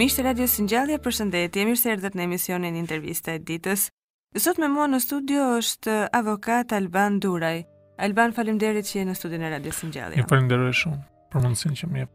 Miqtë e Radios 7 Ngjallja, përshëndetje, mirë se erdhët në emisionin Intervista e Ditës. Sot me mua në studio është avokat Alban Duraj. Alban, faleminderit që je në studion e Radios Singjallja. Ju falenderoj shumë për mundësinë që më jep.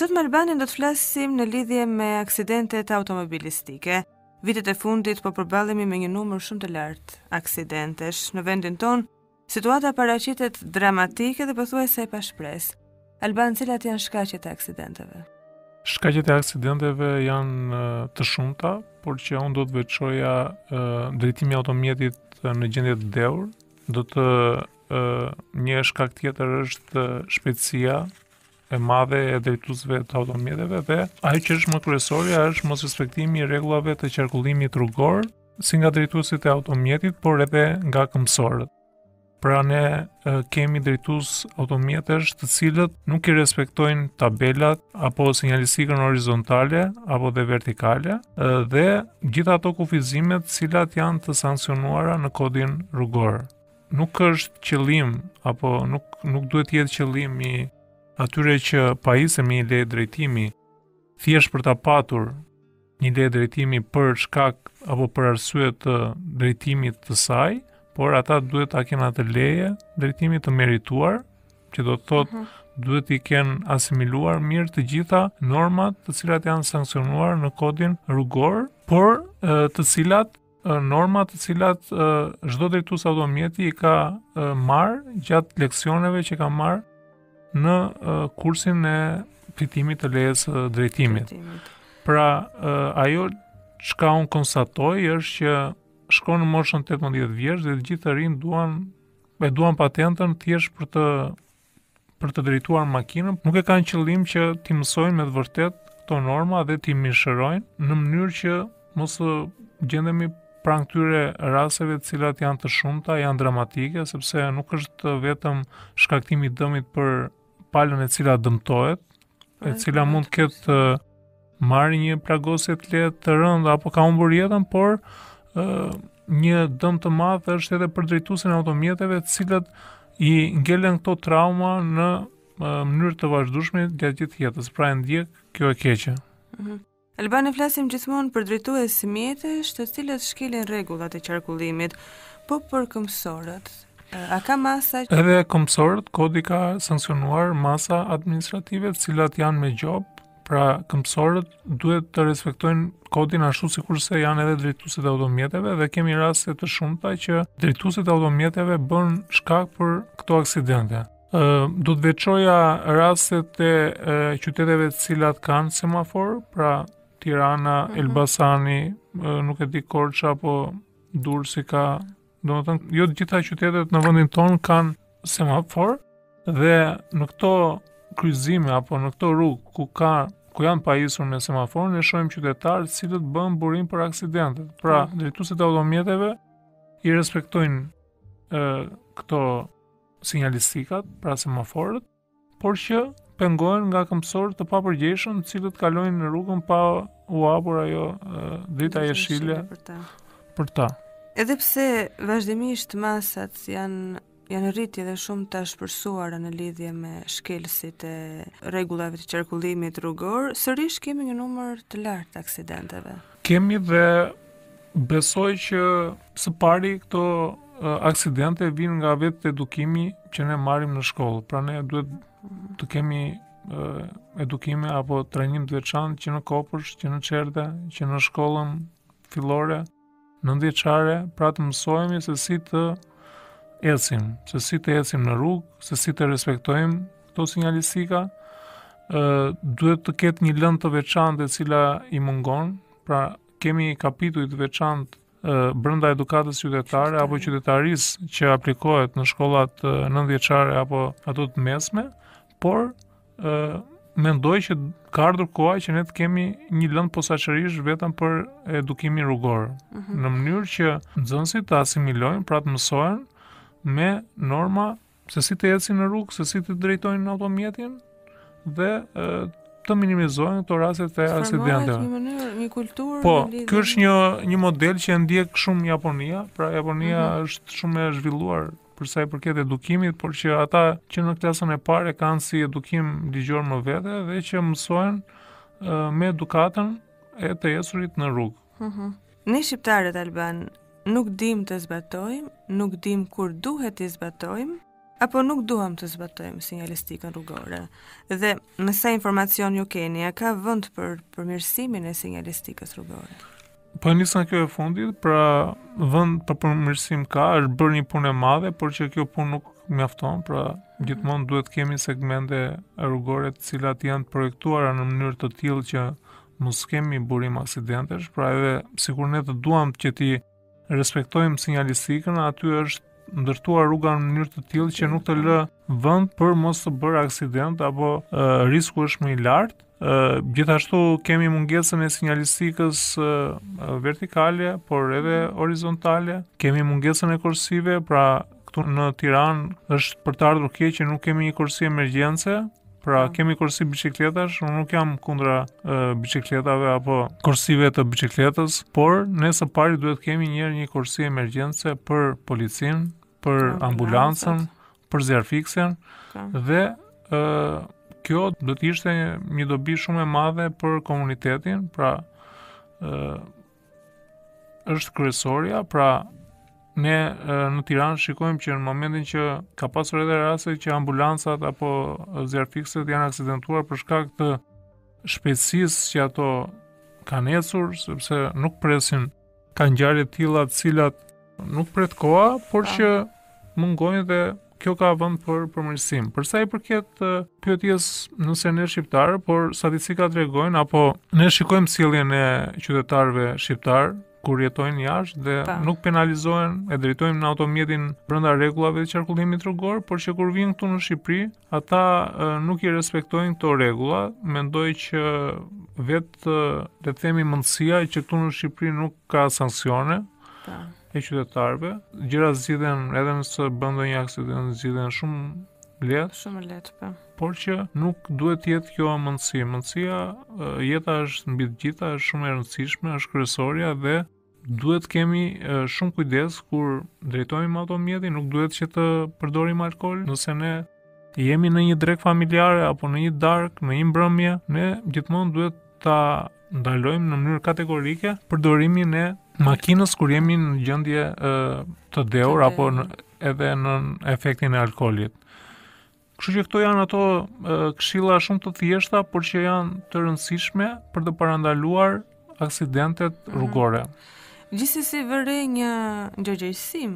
Sot me Albanin do të flasim në lidhje me aksidentet automobilistike. Vitet e fundit po përballemi me një numër shumë të lartë aksidentesh. Në vendin tonë Situata paraqitet dramatike dhe pothuajse e pashpresë. Alban, cilat janë shkaqet e aksidenteve? Shkaqet e aksidenteve janë të shumta, por që unë do të veçoja drejtimi i automjetit në gjendje të dehur, do të një shkak tjetër është shpejtësia e madhe e drejtuesve të automjeteve dhe ajo që është më kryesorja është mos respektimi i rregullave të qarkullimit rrugor, si nga drejtuesit e automjetit, por edhe nga këmbësorët. Pra ne kemi drejtues automjetesh të cilët nuk i respektojnë tabelat apo sinjalistikën horizontale apo dhe vertikale dhe gjithë ato kufizime të cilat janë të sanksionuara në kodin rrugor. nuk është qëllim apo nuk nuk duhet të jetë qëllim i atyre që pajisen me një leje drejtimi thjesht për ta patur një leje drejtimi për shkak apo për arsye të drejtimit të saj, por ata duhet ta kenë atë leje drejtimi të merituar, që do të thotë mm -hmm duhet t'i kenë asimiluar mirë të gjitha normat të cilat janë sanksionuar në kodin rrugor, por të cilat norma të cilat çdo drejtues automjeti i ka marrë gjatë leksioneve që ka marrë në kursin e fitimit të lejes së drejtimit. Pra, ajo çka unë konstatoj është që shkon në moshën 18 vjeç dhe të gjithë të rinjtë duan e duan patentën thjesht për të për të drejtuar makinën, nuk e kanë qëllim që t'i mësojnë me të vërtetë këto norma dhe t'i mishërojnë në mënyrë që mos gjendemi pranë këtyre rasteve të cilat janë të shumta, janë dramatike, sepse nuk është vetëm shkaktimi i dëmit për palën e cila dëmtohet, e cila mund të ketë marrë një plagosje të lehtë të rëndë apo ka humbur jetën, por ë një dëm të madh është edhe për drejtuesin e automjeteve, të cilët i ngelen këto trauma në mënyrë të vazhdueshme gjatë gjithë jetës, pra e ndjek kjo e keqe. Mhm. Alban, flasim gjithmonë për drejtues mjetesh, të cilët shkelin rregullat e qarkullimit, po për këmbësorët. A ka masa që... Edhe këmbësorët, kodi ka sanksionuar masa administrative, të cilat janë me gjobë, Pra, këmbësorët duhet të respektojnë kodin ashtu sikurse janë edhe drejtuesit e automjeteve dhe kemi raste të shumta që drejtuesit e automjeteve bëhen shkak për këto aksidente. Do të veçoja rastet e qyteteve të cilat kanë semafor, pra Tirana, mhm. Elbasani, nuk e di Korça apo Durrësi ka Domethënë, jo të gjitha qytetet në vendin tonë kanë semafor dhe në këto kryqëzime apo në këto rrugë ku ka ku janë pajisur me semafor, ne shohim qytetarë të cilët bëhen burim për aksidente. Pra, mm. drejtuesit e automjeteve i respektojnë ë këto sinjalistikat, pra semaforët, por që pengohen nga këmbësorë të papërgjegjshëm, të cilët kalojnë rrugën pa u hapur ajo drita jeshile për ta. Për ta. Edhe pse vazhdimisht masat janë janë rritje dhe shumë të ashpërsuara në lidhje me shkelësit e rregullave të qarkullimit rrugor, sërish kemi një numër të lartë të aksidenteve. Kemi dhe besoj që së pari këto aksidente vijnë nga vetë edukimi që ne marrim në shkollë. Pra ne duhet të kemi edukime apo trajnim të veçantë që në kopsht, që në çerdhe, që në shkollën fillore, nëntëvjeçare, pra të mësojmë se si të ecim, se si të ecim në rrugë, se si të respektojmë këto sinjalistika, ë duhet të ketë një lëndë të veçantë e cila i mungon. Pra kemi kapituj të veçantë brenda edukatës qytetare apo qytetarisë që aplikohet në shkollat nëntëvjeçare apo ato të mesme, por ë mendoj që ka ardhur koha që ne të kemi një lëndë posaçërisht vetëm për edukimin rrugor, mm -hmm. në mënyrë që nxënësit të asimilojnë, pra të mësohen me norma se si të ecin në rrugë, se si të drejtojnë automjetin dhe e, të minimizohen këto raste të aksidenteve. Në një mënyrë, një kulturë Po, ky është një një model që e ndjek shumë Japonia, pra Japonia mm -hmm. është shumë e zhvilluar për sa i përket edukimit, por që ata që në klasën e parë kanë si edukim ligjor më vete dhe që mësohen me edukatën e të ecurit në rrugë. Mhm. Ne shqiptarët, Alban, nuk dimë të zbatojmë, nuk dimë kur duhet të zbatojmë, apo nuk duam të zbatojmë sinjalistikën rrugore. Dhe me sa informacion ju keni, a ka vend për përmirësimin e sinjalistikës rrugore? Po nis nga kjo e fundit, pra vend për përmirësim ka, është bërë një punë e madhe, por që kjo punë nuk mjafton, pra gjithmonë duhet të kemi segmente rrugore të cilat janë të projektuara në mënyrë të tillë që Mos kemi burim aksidentesh, pra edhe sikur ne të duam që t'i respektojmë sinjalistikën, aty është ndërtuar rruga në mënyrë të tillë që nuk të lë vend për mos të bërë aksident apo e, risku është më i lartë. Gjithashtu kemi mungesën e sinjalistikës vertikale, por edhe horizontale. Kemi mungesën e korsive, pra këtu në Tiranë është për të ardhur keq që nuk kemi një korsi emergjence, Pra, kemi korsi biçikletash, unë nuk jam kundra uh, biçikletave apo korsive të biçikletës, por ne së pari duhet kemi një një korsi emergjence për policinë, për ambulancën, për zjarrfikësen, po. dhe uh, kjo do të ishte një dobi shumë e madhe për komunitetin, pra uh, është kryesorja, pra ne në Tiranë shikojmë që në momentin që ka pasur edhe raste që ambulancat apo zjarrfikëset janë aksidentuar për shkak të shpejtësisë që ato kanë ecur, sepse nuk presin ka ngjarje të tilla të cilat Nuk pret koha, por po. që mungojnë dhe kjo ka vend për përmirësim. Për sa i përket pyetjes nëse ne shqiptarë, por statistika tregojnë apo ne shikojmë sjelljen e qytetarëve shqiptarë kur jetojnë jashtë dhe pa. Po. nuk penalizohen e drejtojnë automjetin brenda rregullave të qarkullimit rrugor, por që kur vijnë këtu në Shqipëri, Ata nuk i respektojnë këto rregulla, mendoj që vetë le të themi mendësia që këtu në Shqipëri nuk ka sanksione. Po. E qytetarëve, gjëra zgjidhen edhe nëse bën ndonjë aksident, zgjidhen shumë lehtë. Shumë lehtë, po. Por që nuk duhet të jetë kjo mendësi. Mendësia jeta është mbi të gjitha, është shumë e rëndësishme, është kryesorja dhe Duhet të kemi shumë kujdes kur drejtojmë automjetin, nuk duhet që të përdorim alkool, nëse ne jemi në një drekë familjare apo në një darkë, në një mbrëmje, ne gjithmonë duhet ta ndalojmë në mënyrë kategorike përdorimin e makinës kur jemi në gjendje të dehur apo në, edhe nën efektin e alkoolit. Kështu që këto janë ato këshilla shumë të thjeshta, por që janë të rëndësishme për të parandaluar aksidentet mhm. rrugore. Mm -hmm. Gjithsesi vë re një ndërgjegjësim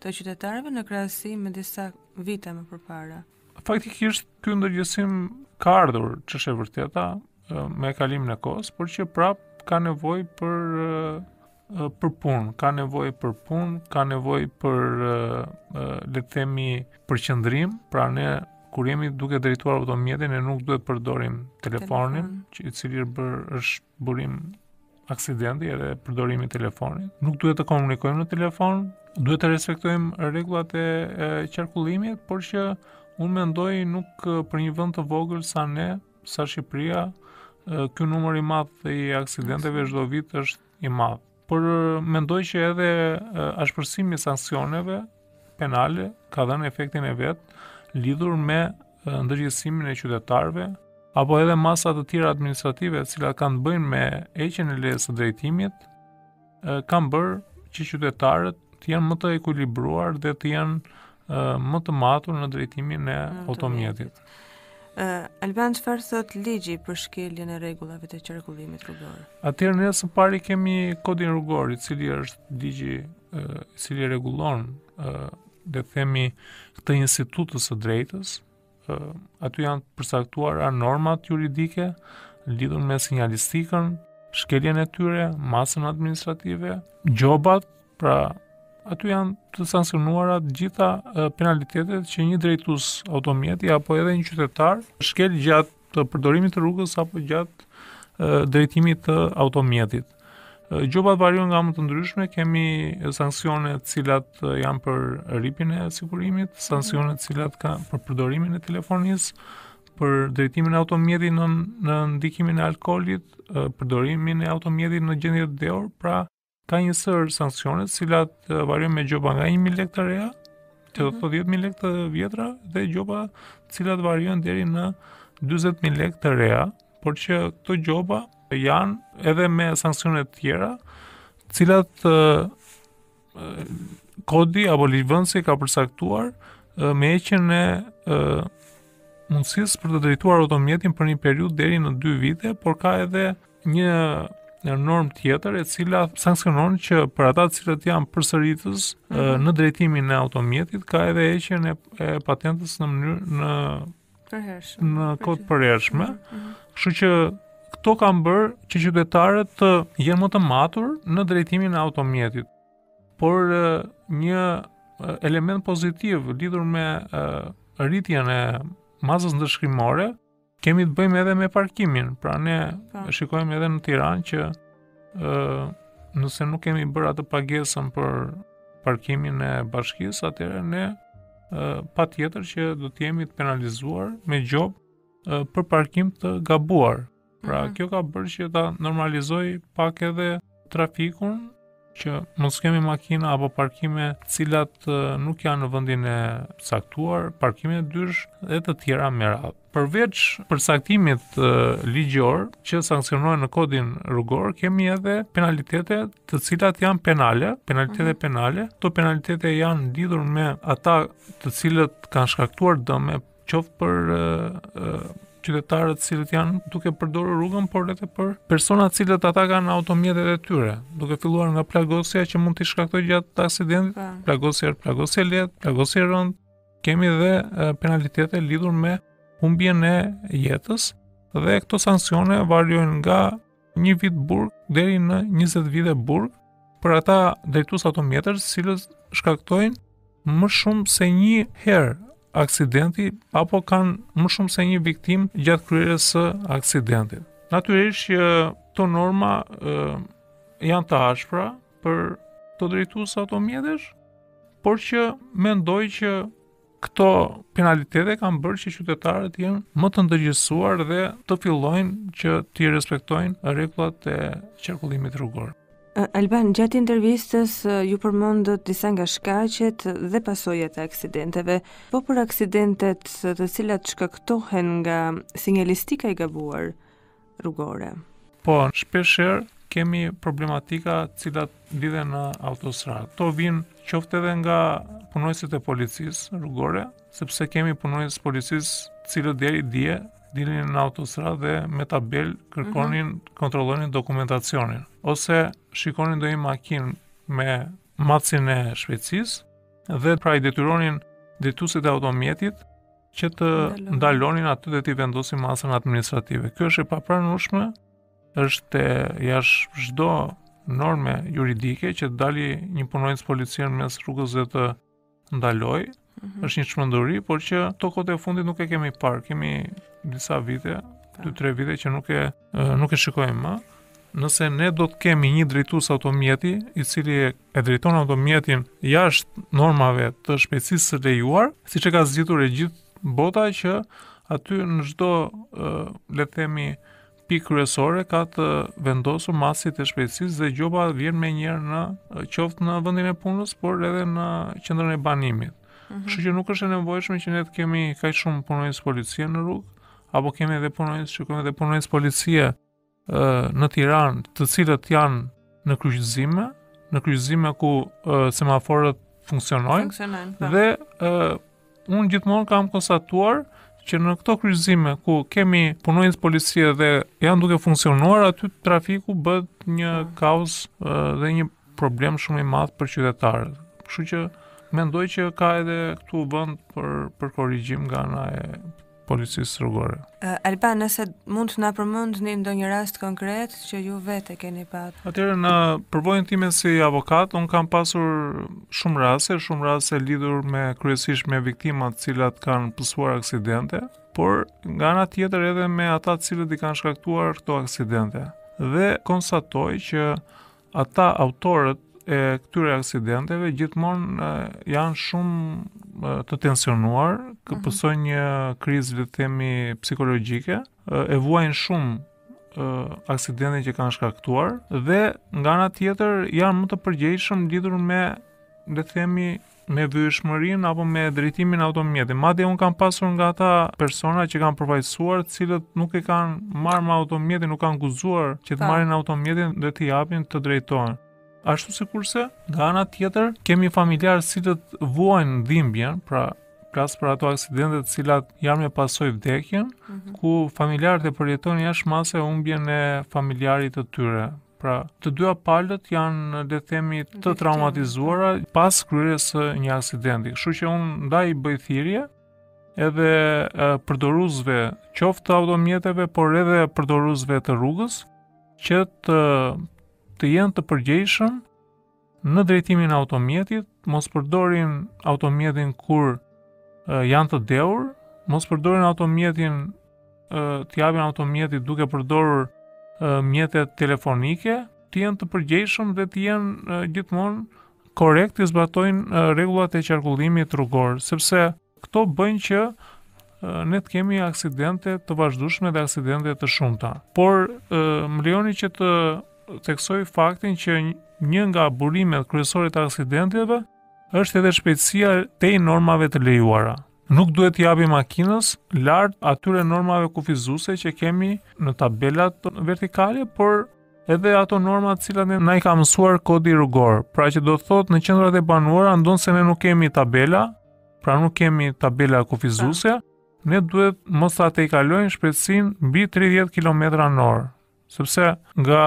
të qytetarëve në krahasim me disa vite më përpara. Faktikisht ky ndërgjegjësim ka ardhur ç'është e vërteta me kalimin e kohës, por që prap ka nevojë për për punë, ka nevojë për punë, ka nevojë për le të themi përqendrim, pra ne kur jemi duke drejtuar automjetin ne nuk duhet të përdorim telefonin, që i cili është bër është burim aksidenti edhe përdorimi i telefonit. Nuk duhet të komunikojmë në telefon, duhet të respektojmë rregullat e, e qarkullimit, por që unë mendoj nuk për një vend të vogël sa ne, sa Shqipëria, ky numër i madh i aksidenteve çdo vit është i madh. Por mendoj që edhe ashpërsimi i sanksioneve penale ka dhënë efektin e vet lidhur me ndërgjegjësimin e qytetarëve apo edhe masa të tjera administrative të cilat kanë të bëjnë me heqjen e lejes së drejtimit kanë bërë që qytetarët të jenë më të ekuilibruar dhe të jenë më të matur në drejtimin e automjetit. Uh, Alban, çfarë thotë ligji për shkeljen e rregullave të qarkullimit rrugor? Atëherë, ne së pari kemi kodin rrugor, i cili është ligji, uh, i cili rregullon, uh, le të themi, këtë institut të së drejtës, uh, aty janë të përcaktuara normat juridike, lidhur me sinjalistikën, shkeljen e tyre, masën administrative, gjobat Pra, aty janë të sanksionuara të gjitha penalitetet që një drejtues automjeti apo edhe një qytetar shkel gjatë përdorimit të rrugës apo gjatë drejtimit të automjetit. Gjobat variojnë nga më të ndryshme, kemi sanksione të cilat janë për rripin e sigurimit, sanksione të cilat kanë për përdorimin e telefonisë, për drejtimin e automjetit nën ndikimin e alkoolit, përdorimin e automjetit në gjendje të dehur, pra Ka një sërë sanksione, të cilat variojnë me gjoba nga 1.000 lekë të reja, të mm -hmm. 10.000 lekë të vjetra, dhe gjoba të cilat variojnë deri në 40.000 lekë të reja, por që këto gjoba janë edhe me sanksione të tjera, të cilat uh, kodi apo ligjvënësi ka përcaktuar uh, me heqjen e uh, mundësisë për të drejtuar automjetin për një periudhë deri në 2 vite, por ka edhe Një normë tjetër e cila sanksionon që për ata të cilët janë përsëritës mm -hmm. në drejtimin e automjetit ka edhe heqjen e, e patentës në mënyrë të përhershme në kohë të përhershme. Mhm, mhm. Kështu që këto kanë bërë që qytetarët të jenë më të matur në drejtimin e automjetit. Por një element pozitiv lidhur me rritjen e masës ndëshkimore Kemi të bëjmë edhe me parkimin, pra ne pra. shikojmë edhe në Tiranë që ë nëse nuk kemi bërë atë pagesën për parkimin e bashkisë, atëherë ne patjetër që do të jemi të penalizuar me gjobë për parkim të gabuar. Pra, mm -hmm. kjo ka bërë që ta normalizojë pak edhe trafikun që mos kemi makina apo parkime të cilat nuk janë në vendin e caktuar, parkime të dysh dhe të tjera me radhë. Përveç përcaktimit ligjor që sanksionohen në kodin rrugor, kemi edhe penalitete të cilat janë penale, penalitete mhm. penale. Këto penalitete janë lidhur me ata të cilët kanë shkaktuar dëm qoftë për qytetarët të cilët janë duke përdorur rrugën, por edhe për personat të cilët ata kanë automjetet e tyre, duke filluar nga plagosja që mund të shkaktojë gjatë aksidentit, po. plagosja, plagosja e lehtë, plagosja e rëndë, kemi dhe penalitete lidhur me humbjen e jetës dhe këto sanksione variojnë nga një vit burg deri në 20 vite burg për ata drejtues automjetesh të cilët shkaktojnë më shumë se një herë aksidenti apo kanë më shumë se një viktimë gjatë kryerjes së aksidentit. Natyrisht që këto norma e, janë të ashpra për të drejtues automjetesh, por që mendoj që Këto penalitete kanë bërë që qytetarët të jenë më të ndërgjegjësuar dhe të fillojnë që t'i respektojnë rregullat e qarkullimit rrugor. Alban, gjatë intervistës ju përmendët disa nga shkaqet dhe pasojat e aksidenteve. Po për aksidentet të cilat shkaktohen nga sinjalistika e gabuar, rrugore. Po, shpeshherë kemi problematika të cilat lidhen në autostradë. Këto vijnë qoftë edhe nga punonjësit e policisë rrugore, sepse kemi punonjës policisë të cilët deri dje dilin në autostradë dhe me tabelë kërkonin, mm -hmm. kontrollonin dokumentacionin ose shikonin ndonjë makinë me matësin e shpejtësisë dhe pra i detyronin drejtuesit e automjetit që të ndalonin aty dhe t'i vendosin masën administrative. Kjo është e papranueshme, është jashtë çdo norme juridike që të dali një punonjës policie në mes rrugës dhe të ndalojë. Mm -hmm. Është një çmenduri, por që këto kohët e fundit nuk e kemi parë. Kemi disa vite, 2-3 po. vite që nuk e nuk e shikojmë më, nëse ne do të kemi një drejtues automjeti i cili e drejton automjetin jashtë normave të shpejtësisë së lejuar, siç e ka zgjidhur e gjithë bota që aty në çdo le të themi pikë kryesore ka të vendosur matësit e shpejtësisë dhe gjoba vjen menjëherë në qoftë në vendin e punës, por edhe në qendrën e banimit. Mhm. Kështu që nuk është e nevojshme që ne të kemi kaq shumë punonjës policie në rrugë, apo kemi edhe punonjës, që kemi edhe punonjës policie në Tiranë, të cilët janë në kryqëzime, në kryqëzime ku semaforët funksionojnë. Funksionojnë. Po. Dhe uh, unë gjithmonë kam konstatuar që në këto kryqëzime ku kemi punonjës policie dhe janë duke funksionuar aty trafiku bëhet një po. kaos uh, dhe një problem shumë i madh për qytetarët. Kështu që mendoj që ka edhe këtu vend për për korrigjim nga ana e policisë rrugore. Alba, nëse mund të na përmendni ndonjë rast konkret që ju vetë e keni patur. Atëherë në përvojën time si avokat, unë kam pasur shumë raste, shumë raste lidhur me kryesisht me viktimat të cilat kanë pësuar aksidente, por nga ana tjetër edhe me ata të cilët i kanë shkaktuar këto aksidente. Dhe konstatoj që Ata autorët e këtyre aksidenteve gjithmonë janë shumë të tensionuar, mhm. pësojnë një krizë le të themi psikologjike, e vuajnë shumë aksidentin që kanë shkaktuar dhe nga ana tjetër janë më të përgjegjshëm lidhur me le të themi nevojushmërinë apo me drejtimin e automjetit. Madje unë kam pasur nga ata persona që kam përfaqësuar, të cilët nuk e kanë marrë më automjetin, nuk kanë guxuar që të po. marrin automjetin dhe t'i japin, të drejtojnë. Ashtu sikurse, nga ana tjetër, kemi familjarë të cilët vuajnë dhimbjen, pra flas për ato aksidente të cilat janë me pasojë vdekjen, mm -hmm. ku familjarët e përjetojnë jashtë mase humbjen e familjarit të tyre, Pra, të dyja palët janë, le të themi, të traumatizuara pas kryerjes së një aksidenti. Kështu që unë ndaj bëj thirrje edhe përdoruesve qoftë të automjeteve, por edhe përdoruesve të rrugës që të të jenë të përgjegjshëm në drejtimin e automjetit, mos përdorin automjetin kur janë të dehur, mos përdorin automjetin t'i japin automjetit duke përdorur mjetet telefonike, të jenë të përgjegjshëm dhe të jenë gjithmonë korrekt të zbatojnë rregullat e qarkullimit rrugor, sepse këto bëjnë që ne të kemi aksidente të vazhdueshme dhe aksidente të shumta. Por më lejoni që të theksoj faktin që një nga burimet kryesore të aksidenteve është edhe shpejtësia tej normave të lejuara. Nuk duhet t'i japim makinës lart atyre normave kufizuese që kemi në tabelat vertikale, por edhe ato norma të cilat na i ka mësuar kodi rrugor. Pra që do të thotë në qendrat e banuara ndonëse ne nuk kemi tabela, pra nuk kemi tabela kufizuese, ne duhet mos ta tejkalojmë shpejtësinë mbi 30 km/h. sepse nga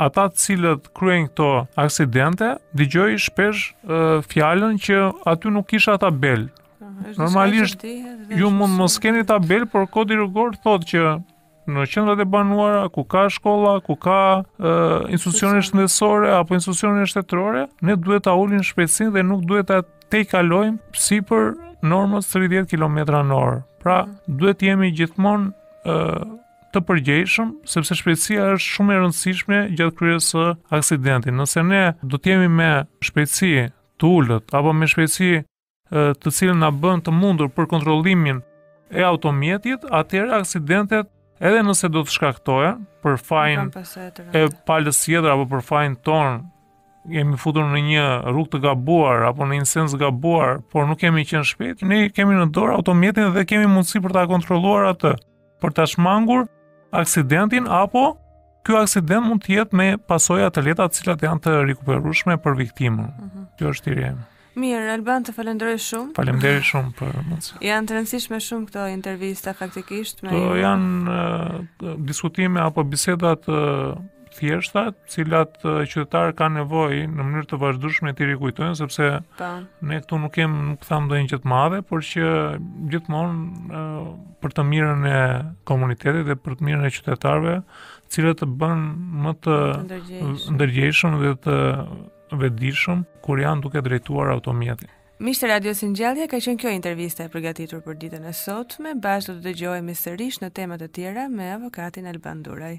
ata të cilët kryejnë këto aksidente, dëgjoj shpesh fjalën që aty nuk kisha tabelë. Normalisht ju mund mos keni tabelë, por kodi rrugor thotë që në qendrat e banuara ku ka shkolla, ku ka e, institucione shëndetësore apo institucione shtetërore, ne duhet ta ulim shpejtësinë dhe nuk duhet ta tejkalojmë sipër normës 30 km/h. Pra, mhm. duhet të jemi gjithmonë të përgjegjshëm, sepse shpejtësia është shumë e rëndësishme gjatë kryerjes së aksidentit. Nëse ne do të jemi me shpejtësi të ulët apo me shpejtësi të cilën na bën të mundur për kontrollimin e automjetit, atëherë aksidentet edhe nëse do të shkaktohen për fajin e palës tjetër apo për fajin tonë, jemi futur në një rrugë të gabuar apo në një sens gabuar, por nuk kemi qenë shpejt, ne kemi në dorë automjetin dhe kemi mundësi për ta kontrolluar atë. për ta shmangur aksidentin apo ky aksident mund të jetë me pasoja të lehta të cilat janë të rikuperueshme për viktimën. Mm -hmm. Kjo është thirrje. Mirë, Alban, të falenderoj shumë. Faleminderit shumë për mundësinë. Janë të rëndësishme shumë këto intervista faktikisht. Me... Të janë uh, diskutime apo biseda të uh, thjeshta, të cilat qytetarët kanë nevojë në mënyrë të vazhdueshme t'i rikujtojnë sepse pa. Po. ne këtu nuk kem nuk thamë ndonjë gjë të madhe, por që gjithmonë për të mirën e komunitetit dhe për të mirën e qytetarëve, të cilët të bën më të ndërgjegjshëm dhe të vetëdijshëm kur janë duke drejtuar automjetin. Miq të Radios Ngjallja ka qenë kjo intervista e përgatitur për ditën e sotme, bashkë do të dëgjohemi sërish në tema të tjera me avokatin Alban Duraj.